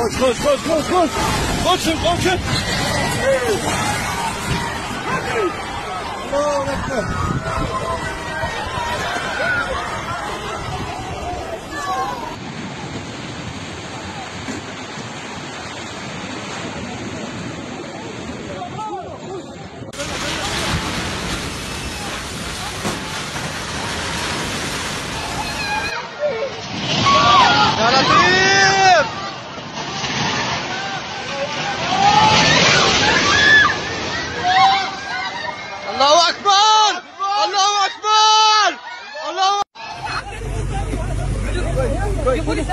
Chodź, chodź, chodź, chodź, chodź! Chodź szybko, chodź szybko! No, tak, tak. আকবর আল্লাহ আকবর আল্লাহ পুলিশ